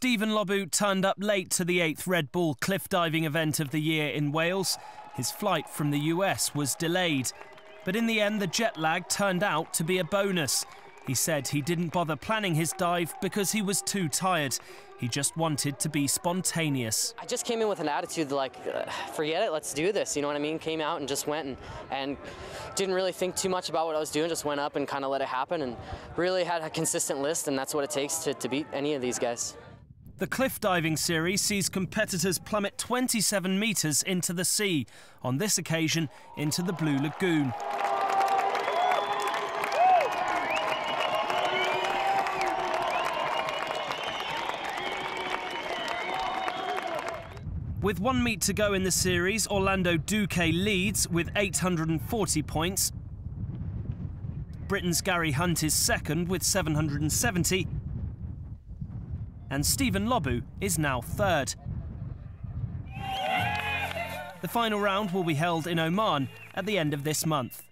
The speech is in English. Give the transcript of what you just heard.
Steven Lobue turned up late to the eighth Red Bull cliff diving event of the year in Wales. His flight from the US was delayed. But in the end, the jet lag turned out to be a bonus. He said he didn't bother planning his dive because he was too tired. He just wanted to be spontaneous. I just came in with an attitude like, forget it, let's do this. You know what I mean? Came out and just went and, and didn't really think too much about what I was doing, just went up and kind of let it happen and really had a consistent list, and that's what it takes to, to beat any of these guys. The cliff diving series sees competitors plummet 27 metres into the sea, on this occasion into the Blue Lagoon. With one meet to go in the series, Orlando Duque leads with 840 points. Britain's Gary Hunt is second with 770. And Steven Lobue is now third. The final round will be held in Oman at the end of this month.